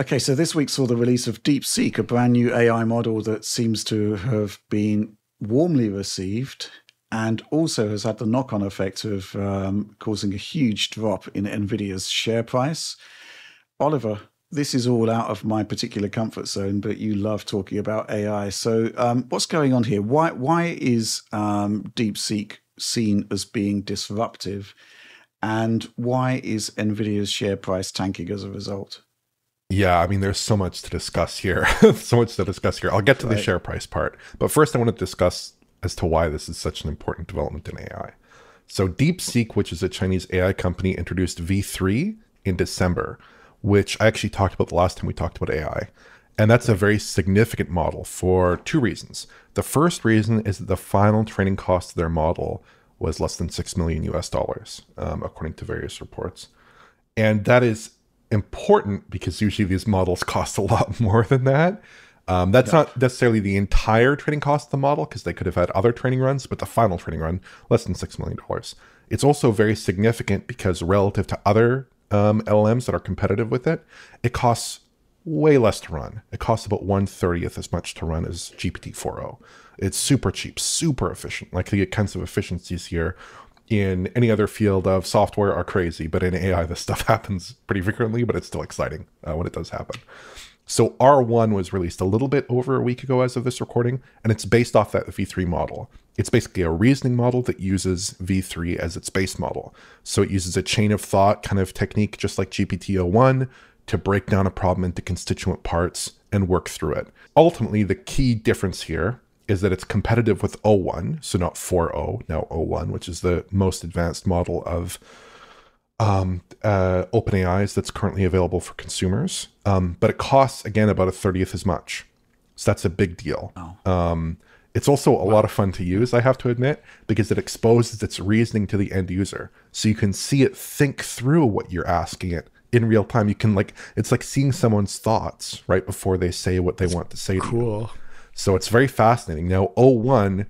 Okay, so this week saw the release of DeepSeek, a brand new AI model that seems to have been warmly received and also has had the knock on effect of um, causing a huge drop in NVIDIA's share price. Oliver, this is all out of my particular comfort zone, but you love talking about AI. So, um, what's going on here? Why, why is um, DeepSeek seen as being disruptive? And why is NVIDIA's share price tanking as a result? Yeah, I mean, there's so much to discuss here. so much to discuss here. I'll get to right. the share price part. But first, I want to discuss as to why this is such an important development in AI. So, DeepSeek, which is a Chinese AI company, introduced V3 in December, which I actually talked about the last time we talked about AI. And that's a very significant model for two reasons. The first reason is that the final training cost of their model was less than 6 million US dollars, um, according to various reports. And that is important because usually these models cost a lot more than that. Um, that's yeah. not necessarily the entire training cost of the model because they could have had other training runs, but the final training run, less than $6 million. It's also very significant because relative to other um, LLMs that are competitive with it, it costs way less to run. It costs about 130th as much to run as GPT-4o. It's super cheap, super efficient. Like the kinds of efficiencies here in any other field of software are crazy, but in AI, this stuff happens pretty frequently, but it's still exciting uh, when it does happen. So R1 was released a little bit over a week ago as of this recording, and it's based off that V3 model. It's basically a reasoning model that uses V3 as its base model. So it uses a chain of thought kind of technique, just like GPT-o1, to break down a problem into constituent parts and work through it. Ultimately, the key difference here is that it's competitive with O1, so not 4O, now O1, which is the most advanced model of um, uh, OpenAI's that's currently available for consumers. Um, but it costs, again, about a 30th as much. So that's a big deal. Oh. Um, it's also a wow. lot of fun to use, I have to admit, because it exposes its reasoning to the end user. So you can see it think through what you're asking it in real time. You can like, it's like seeing someone's thoughts right before they say what they that's want to say. Cool. To so it's very fascinating. Now, O1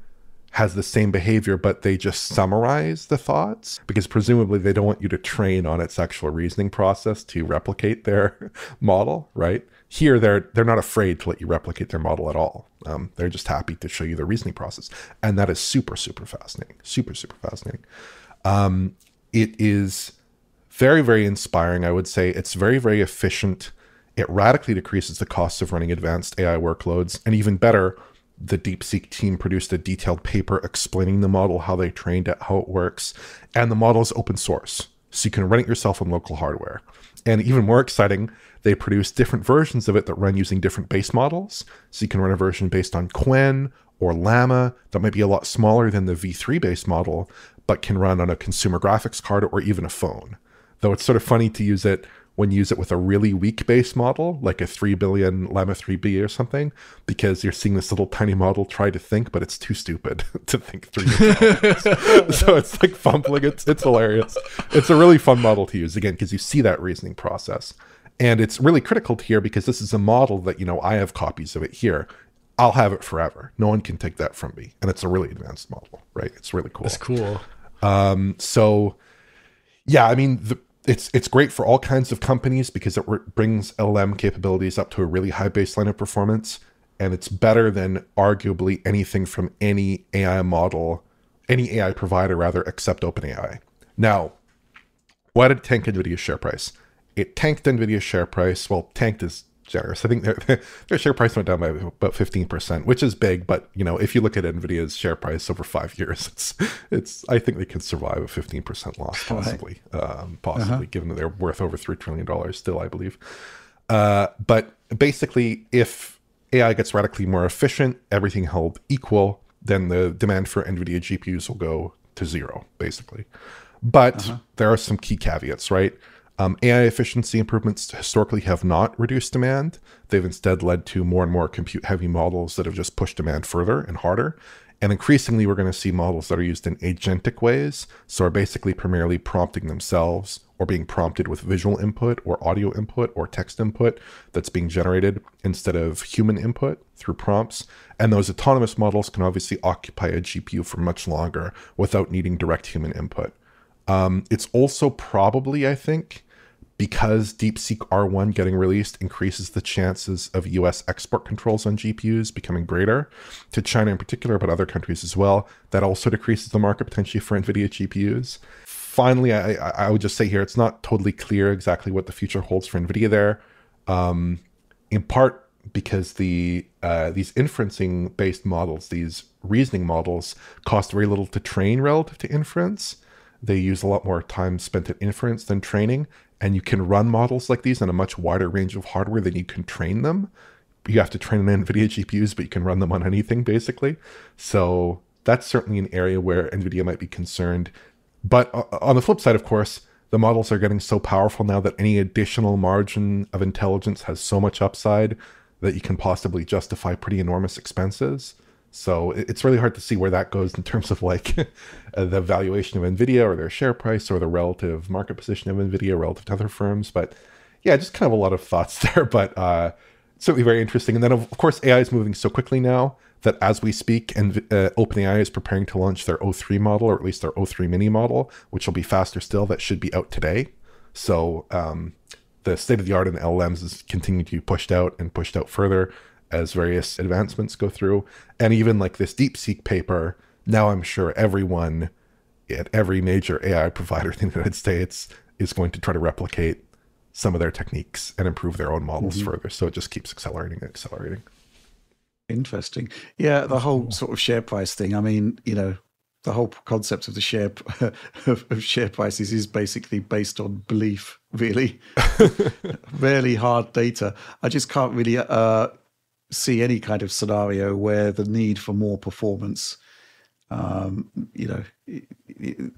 has the same behavior, but they just summarize the thoughts because presumably they don't want you to train on its actual reasoning process to replicate their model, right? Here, they're they're not afraid to let you replicate their model at all. Um, they're just happy to show you the reasoning process, and that is super super fascinating, super super fascinating. Um, it is very very inspiring. I would say it's very very efficient it radically decreases the costs of running advanced AI workloads. And even better, the DeepSeek team produced a detailed paper explaining the model, how they trained it, how it works. And the model is open source. So you can run it yourself on local hardware. And even more exciting, they produce different versions of it that run using different base models. So you can run a version based on Qwen or Llama that might be a lot smaller than the V3 base model, but can run on a consumer graphics card or even a phone. Though it's sort of funny to use it when you use it with a really weak base model, like a 3 billion Llama 3B or something, because you're seeing this little tiny model try to think, but it's too stupid to think through. so it's like fumbling. It's, it's hilarious. It's a really fun model to use, again, because you see that reasoning process. And it's really critical to here because this is a model that, you know, I have copies of it here. I'll have it forever. No one can take that from me. And it's a really advanced model, right? It's really cool. It's cool. Um, so yeah, I mean, the, it's it's great for all kinds of companies because it brings LLM capabilities up to a really high baseline of performance, and it's better than arguably anything from any AI model, any AI provider rather, except OpenAI. Now, why did it tank NVIDIA's share price? It tanked NVIDIA's share price. Well, tanked is generous. I think their, their share price went down by about 15%, which is big. But, you know, if you look at NVIDIA's share price over five years, it's, it's I think they can survive a 15% loss, possibly, right. um, possibly, uh-huh. given that they're worth over $3 trillion still, I believe. Uh, but basically, if AI gets radically more efficient, everything held equal, then the demand for NVIDIA GPUs will go to zero, basically. But uh-huh. there are some key caveats, right? Um, AI efficiency improvements historically have not reduced demand. They've instead led to more and more compute heavy models that have just pushed demand further and harder. And increasingly, we're going to see models that are used in agentic ways. So, are basically primarily prompting themselves or being prompted with visual input or audio input or text input that's being generated instead of human input through prompts. And those autonomous models can obviously occupy a GPU for much longer without needing direct human input. Um, it's also probably, I think, because DeepSeek R1 getting released increases the chances of US export controls on GPUs becoming greater to China in particular, but other countries as well. That also decreases the market potentially for NVIDIA GPUs. Finally, I, I would just say here it's not totally clear exactly what the future holds for NVIDIA there. Um, in part because the uh, these inferencing based models, these reasoning models, cost very little to train relative to inference. They use a lot more time spent at inference than training, and you can run models like these on a much wider range of hardware than you can train them. You have to train on NVIDIA GPUs, but you can run them on anything basically. So that's certainly an area where NVIDIA might be concerned. But on the flip side, of course, the models are getting so powerful now that any additional margin of intelligence has so much upside that you can possibly justify pretty enormous expenses. So it's really hard to see where that goes in terms of like the valuation of Nvidia or their share price or the relative market position of Nvidia relative to other firms. But yeah, just kind of a lot of thoughts there, but uh, certainly very interesting. And then of course AI is moving so quickly now that as we speak, and uh, OpenAI is preparing to launch their O3 model, or at least their O3 mini model, which will be faster still. That should be out today. So um, the state of the art in LLMs is continuing to be pushed out and pushed out further as various advancements go through. And even like this DeepSeek paper, now I'm sure everyone at every major AI provider in the United States is going to try to replicate some of their techniques and improve their own models mm-hmm. further. So it just keeps accelerating and accelerating. Interesting. Yeah, the whole sort of share price thing. I mean, you know, the whole concept of the share of, of share prices is basically based on belief, really. really hard data. I just can't really uh, see any kind of scenario where the need for more performance. Um, you know,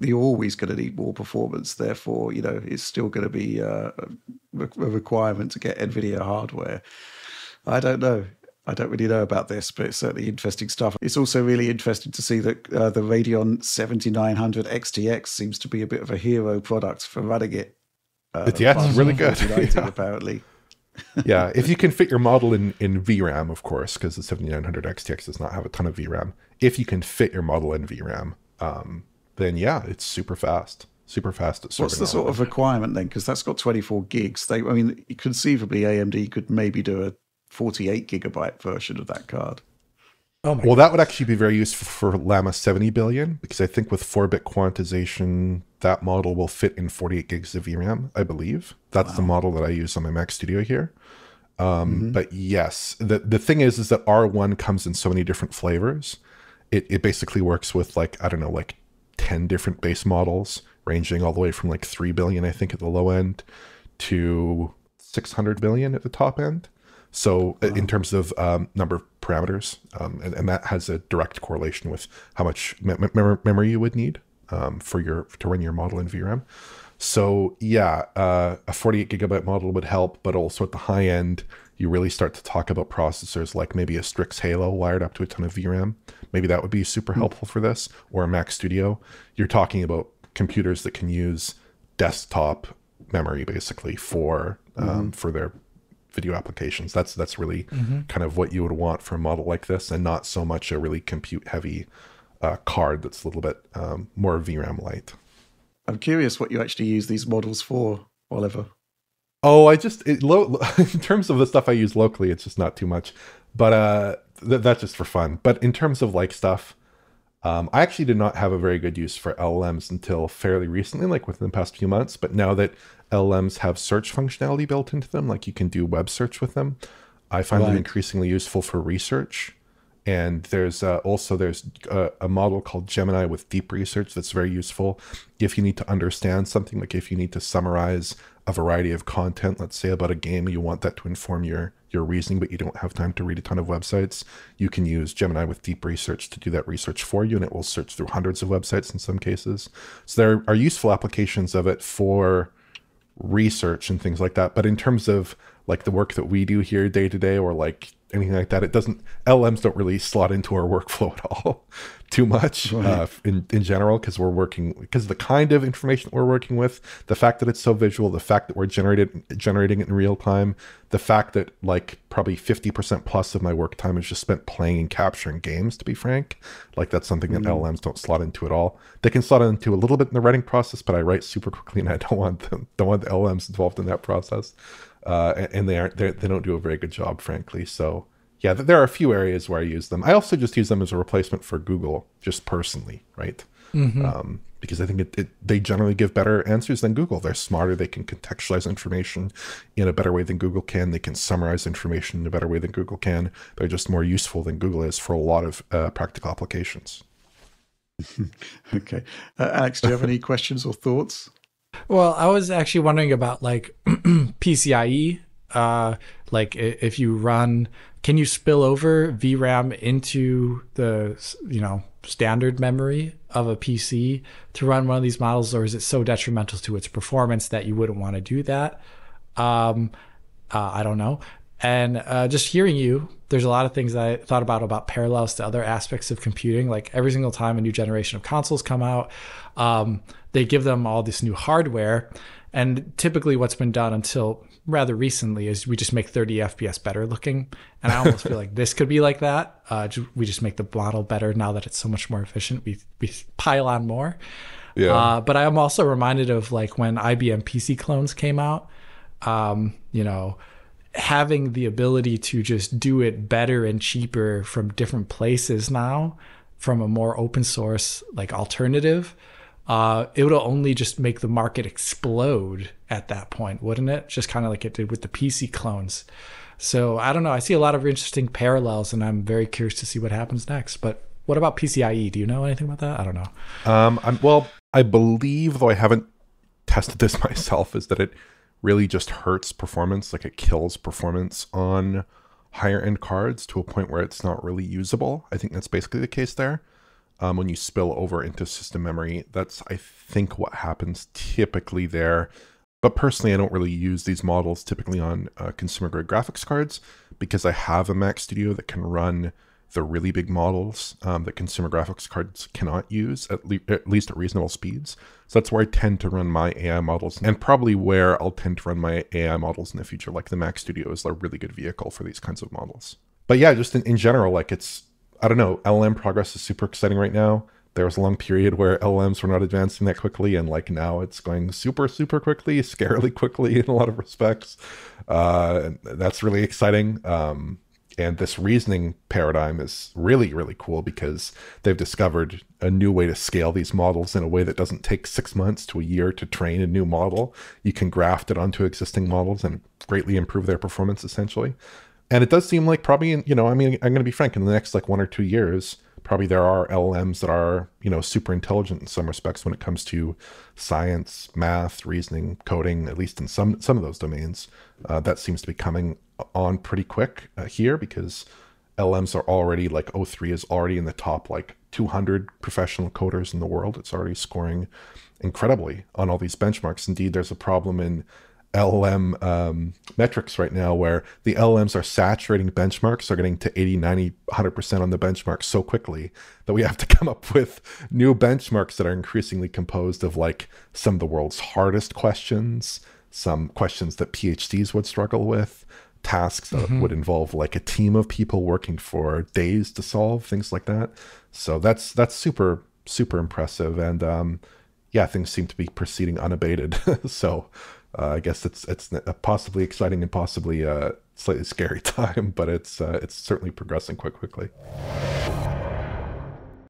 you're always going to need more performance. Therefore, you know, it's still going to be uh, a requirement to get NVIDIA hardware. I don't know. I don't really know about this, but it's certainly interesting stuff. It's also really interesting to see that uh, the Radeon 7900 XTX seems to be a bit of a hero product for running it. Uh, yeah, it's really good. yeah. Apparently. Yeah, if you can fit your model in, in VRAM, of course, because the 7900 XTX does not have a ton of VRAM. If you can fit your model in VRAM, um, then yeah, it's super fast super fast at What's the sort of requirement then? Because that's got 24 gigs. They, I mean, conceivably AMD could maybe do a 48 gigabyte version of that card. Oh well, God. that would actually be very useful for Llama 70 billion because I think with 4 bit quantization, that model will fit in 48 gigs of VRAM, I believe. That's wow. the model that I use on my Mac Studio here. Um, mm-hmm. But yes, the, the thing is, is that R1 comes in so many different flavors. It, it basically works with like, I don't know, like 10 different base models, ranging all the way from like 3 billion, I think, at the low end to 600 billion at the top end. So wow. in terms of um, number of parameters, um, and, and, that has a direct correlation with how much me- me- memory you would need um, for your to run your model in VRAM. So yeah, uh, a 48 gigabyte model would help, but also at the high end, you really start to talk about processors like maybe a Strix Halo wired up to a ton of VRAM. Maybe that would be super hmm. helpful for this, or a Mac Studio. You're talking about computers that can use desktop memory basically for um, mm-hmm. for their video applications. That's that's really mm-hmm. kind of what you would want for a model like this, and not so much a really compute heavy uh, card that's a little bit um, more VRAM light. I'm curious what you actually use these models for, Oliver. Oh, I just it, lo- in terms of the stuff I use locally, it's just not too much, but uh, th- that's just for fun. But in terms of like stuff, um, I actually did not have a very good use for LLMs until fairly recently, like within the past few months. But now that LLMs have search functionality built into them, like you can do web search with them, I find right. them increasingly useful for research. And there's uh, also there's a, a, model called Gemini with deep research that's very useful if you need to understand something, like if you need to summarize a variety of content, let's say about a game, you want that to inform your your reasoning, but you don't have time to read a ton of websites, you can use Gemini with deep research to do that research for you, and it will search through hundreds of websites in some cases. So there are useful applications of it for research and things like that. But in terms of like the work that we do here day to day or like anything like that. It doesn't LMs don't really slot into our workflow at all too much right. uh, in in general because we're working because the kind of information we're working with, the fact that it's so visual, the fact that we're generated generating it in real time, the fact that like probably fifty percent plus of my work time is just spent playing and capturing games. To be frank, like that's something that mm-hmm. LLMs don't slot into at all. They can slot into a little bit in the writing process, but I write super quickly and I don't want them don't want the LMs involved in that process uh, and they aren't they don't do a very good job, frankly. So yeah, there are a few areas where I use them. I also just use them as a replacement for Google, just personally, right? Mm-hmm. Um, because I think it, it, they generally give better answers than Google. They're smarter. They can contextualize information in a better way than Google can. They can summarize information in a better way than Google can. They're just more useful than Google is for a lot of uh, practical applications. okay, uh, Alex, do you have any questions or thoughts? Well, I was actually wondering about like PCIe. Uh, like if you run, can you spill over VRAM into the you know standard memory of a PC to run one of these models, or is it so detrimental to its performance that you wouldn't want to do that? Um, uh, I don't know. And uh, just hearing you, there's a lot of things I thought about about parallels to other aspects of computing. Like every single time a new generation of consoles come out, um, they give them all this new hardware. And typically, what's been done until rather recently is we just make 30 FPS better looking. And I almost feel like this could be like that. Uh, we just make the model better now that it's so much more efficient. We we pile on more. Yeah. Uh, but I am also reminded of like when IBM PC clones came out. Um, you know, having the ability to just do it better and cheaper from different places now, from a more open source like alternative uh, it would only just make the market explode at that point, wouldn't it? Just kind of like it did with the PC clones. So I don't know. I see a lot of interesting parallels, and I'm very curious to see what happens next. But what about PCIe? Do you know anything about that? I don't know. Um, I'm, well, I believe, though I haven't tested this myself, is that it really just hurts performance. Like it kills performance on higher end cards to a point where it's not really usable. I think that's basically the case there um, when you spill over into system memory. That's, I think, what happens typically there. But personally, I don't really use these models typically on uh, consumer grade graphics cards because I have a Mac Studio that can run the really big models um, that consumer graphics cards cannot use, at, le- at least at reasonable speeds. So that's where I tend to run my AI models, and probably where I'll tend to run my AI models in the future. Like the Mac Studio is a really good vehicle for these kinds of models. But yeah, just in, in general, like it's I don't know, LLM progress is super exciting right now. There was a long period where LLMs were not advancing that quickly, and like now it's going super, super quickly, scarily quickly in a lot of respects. Uh, that's really exciting. Um, and this reasoning paradigm is really, really cool because they've discovered a new way to scale these models in a way that doesn't take six months to a year to train a new model. You can graft it onto existing models and greatly improve their performance essentially and it does seem like probably you know i mean i'm going to be frank in the next like one or two years probably there are llms that are you know super intelligent in some respects when it comes to science math reasoning coding at least in some some of those domains. Uh, that seems to be coming on pretty quick uh, here because LMs are already like o3 is already in the top like 200 professional coders in the world. It's already scoring incredibly on all these benchmarks. Indeed there's a problem in LLM um, metrics right now where the LLMs are saturating benchmarks, are getting to 80, 90, 100% on the benchmark so quickly that we have to come up with new benchmarks that are increasingly composed of like some of the world's hardest questions, some questions that PhDs would struggle with, tasks that mm-hmm. would involve like a team of people working for days to solve, things like that. So that's that's super super impressive and um yeah, things seem to be proceeding unabated. so uh, I guess it's it's a possibly exciting and possibly a slightly scary time, but it's uh, it's certainly progressing quite quickly.